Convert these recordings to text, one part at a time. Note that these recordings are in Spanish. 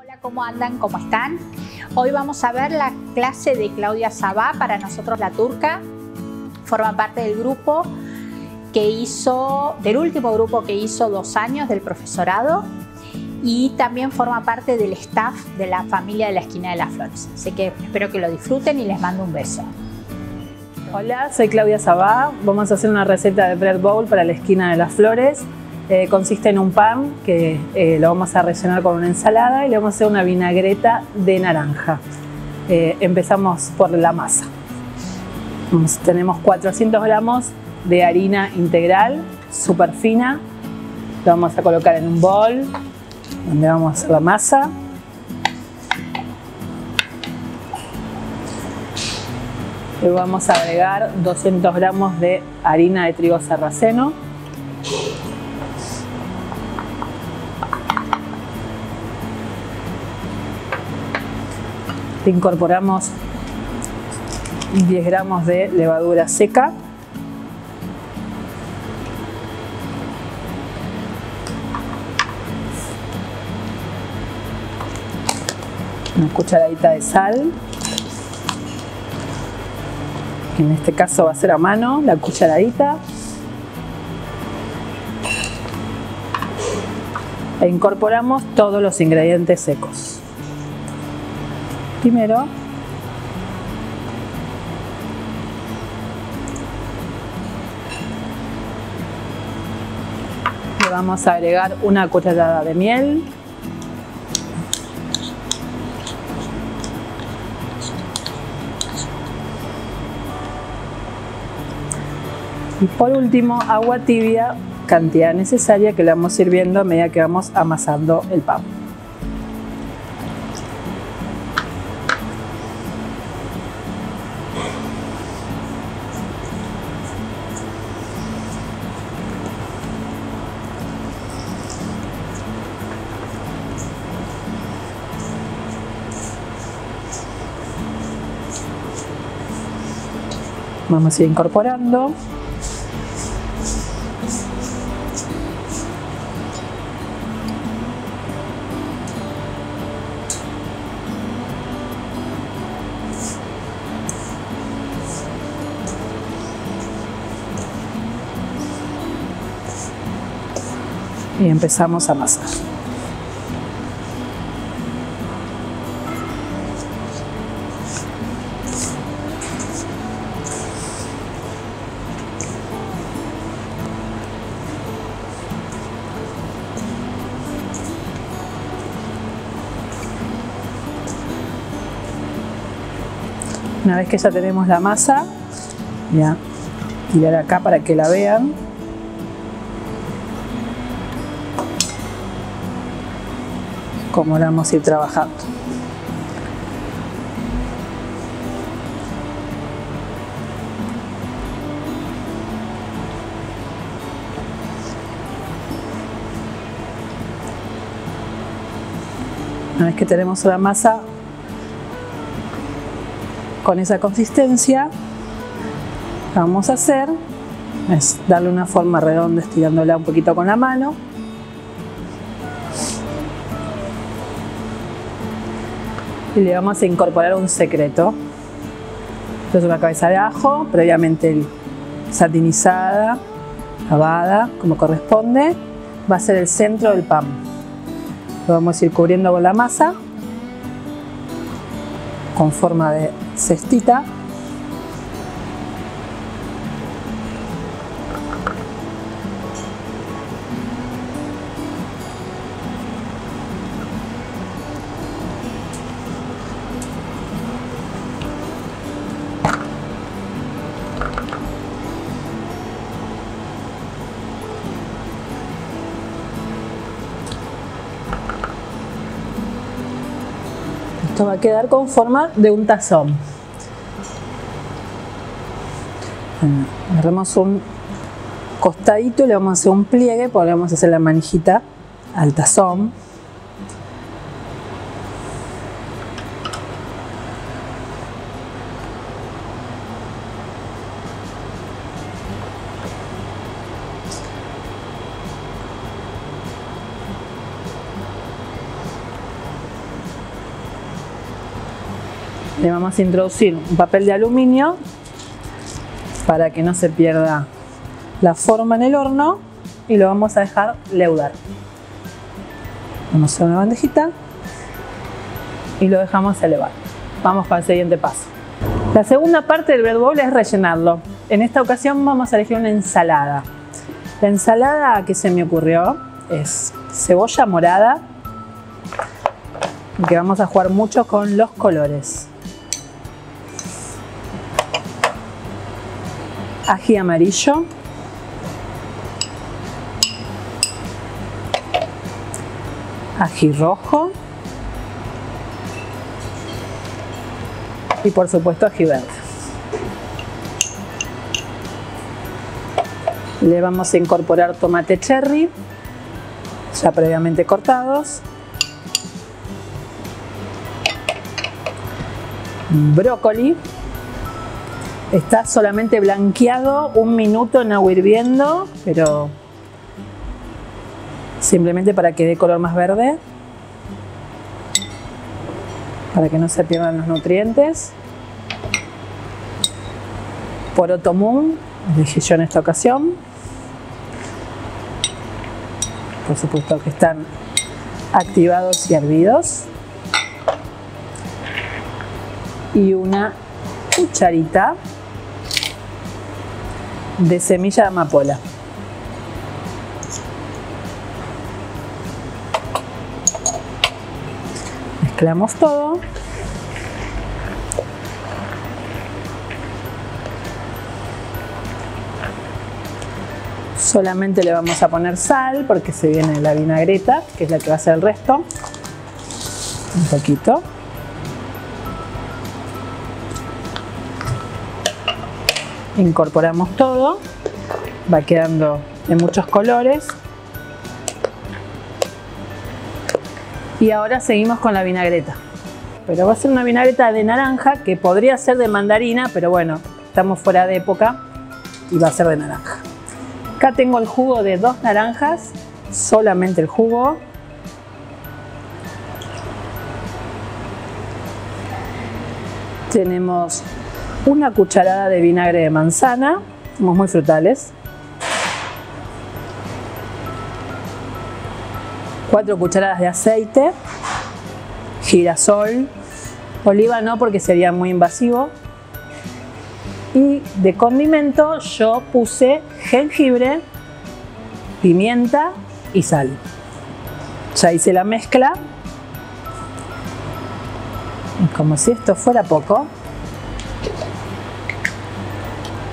Hola, ¿cómo andan? ¿Cómo están? Hoy vamos a ver la clase de Claudia Sabá, para nosotros la turca. Forma parte del grupo que hizo, del último grupo que hizo dos años del profesorado y también forma parte del staff de la familia de la esquina de las flores. Así que espero que lo disfruten y les mando un beso. Hola, soy Claudia Sabá. Vamos a hacer una receta de bread bowl para la esquina de las flores. Eh, consiste en un pan que eh, lo vamos a rellenar con una ensalada y le vamos a hacer una vinagreta de naranja. Eh, empezamos por la masa. tenemos 400 gramos de harina integral, súper fina. Lo vamos a colocar en un bol donde vamos a hacer la masa. Le vamos a agregar 200 gramos de harina de trigo sarraceno. Incorporamos 10 gramos de levadura seca. Una cucharadita de sal. En este caso va a ser a mano, la cucharadita. E incorporamos todos los ingredientes secos. Primero le vamos a agregar una cucharada de miel y por último agua tibia cantidad necesaria que le vamos sirviendo a medida que vamos amasando el pan. Vamos a ir incorporando. y empezamos a amasar. Una vez que ya tenemos la masa, ya tirar acá para que la vean. cómo la vamos a ir trabajando. Una vez que tenemos la masa con esa consistencia, vamos a hacer es darle una forma redonda estirándola un poquito con la mano y le vamos a incorporar un secreto. Esto es una cabeza de ajo, previamente satinizada, lavada, como corresponde. Va a ser el centro del pan. Lo vamos a ir cubriendo con la masa, con forma de cestita. Esto va a quedar con forma de un tazón. agarramos un costadito y le vamos a hacer un pliegue porque hacer la manijita al tazón. Le vamos a introducir un papel de aluminio para que no se pierda la forma en el horno y lo vamos a dejar leudar. Vamos a hacer una bandejita y lo dejamos elevar. Vamos para el siguiente paso. La segunda parte del bread bowl es rellenarlo. En esta ocasión vamos a elegir una ensalada. La ensalada que se me ocurrió es cebolla morada, que vamos a jugar mucho con los colores. Ají amarillo. Ají rojo. Y por supuesto ají verde. Le vamos a incorporar tomate cherry, ya previamente cortados. Brócoli. Está solamente blanqueado un minuto en agua hirviendo, pero simplemente para que dé color más verde, para que no se pierdan los nutrientes. Poroto moon, elegí yo en esta ocasión. Por supuesto que están activados y hervidos. Y una cucharita de semilla de amapola. Mezclamos todo. Solamente le vamos a poner sal porque se viene la vinagreta, que es la que va a hacer el resto. Un poquito. Incorporamos todo. Va quedando de muchos colores. Y ahora seguimos con la vinagreta. Pero va a ser una vinagreta de naranja que podría ser de mandarina, pero bueno, estamos fuera de época y va a ser de naranja. Acá tengo el jugo de dos naranjas, solamente el jugo. Tenemos una cucharada de vinagre de manzana, somos muy frutales. Cuatro cucharadas de aceite, girasol, oliva no porque sería muy invasivo. Y de condimento yo puse jengibre, pimienta y sal. Ya hice la mezcla. Como si esto fuera poco,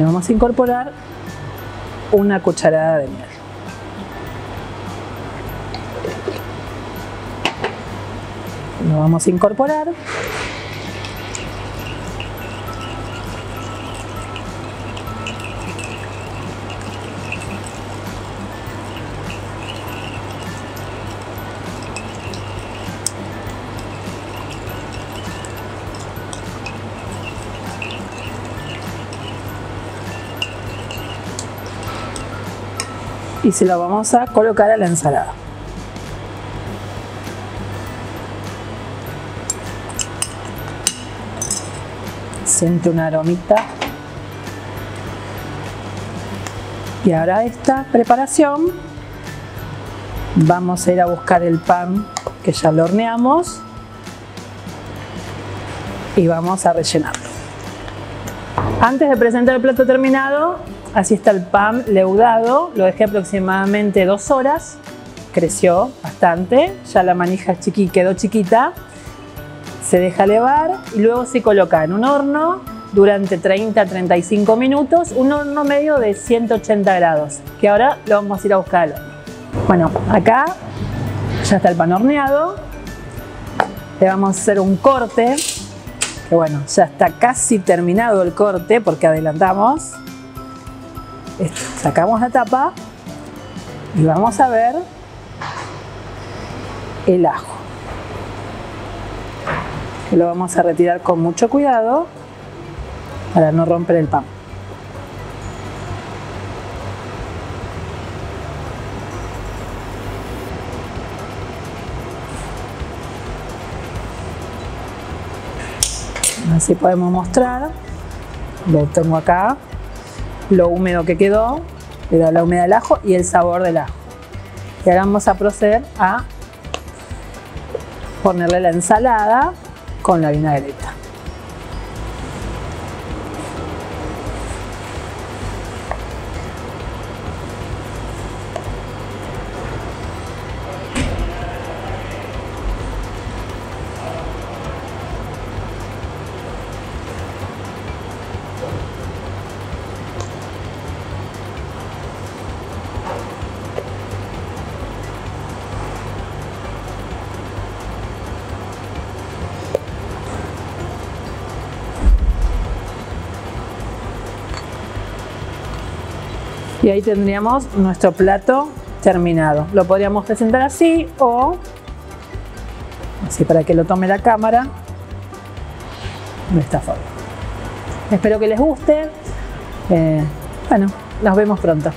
le vamos a incorporar una cucharada de miel. Lo vamos a incorporar. Y se lo vamos a colocar a la ensalada. Siente una aromita. Y ahora esta preparación vamos a ir a buscar el pan que ya lo horneamos y vamos a rellenarlo. Antes de presentar el plato terminado, Así está el pan leudado, lo dejé aproximadamente dos horas, creció bastante, ya la manija chiqui quedó chiquita, se deja elevar y luego se coloca en un horno durante 30-35 minutos, un horno medio de 180 grados, que ahora lo vamos a ir a buscar al horno. Bueno, acá ya está el pan horneado, le vamos a hacer un corte, que bueno, ya está casi terminado el corte porque adelantamos, Sacamos la tapa y vamos a ver el ajo. Lo vamos a retirar con mucho cuidado para no romper el pan. Así podemos mostrar. Lo tengo acá. Lo húmedo que quedó, le da la humedad del ajo y el sabor del ajo. Y ahora vamos a proceder a ponerle la ensalada con la vinagreta. Y ahí tendríamos nuestro plato terminado. Lo podríamos presentar así o así para que lo tome la cámara de esta forma. Espero que les guste. Eh, bueno, nos vemos pronto.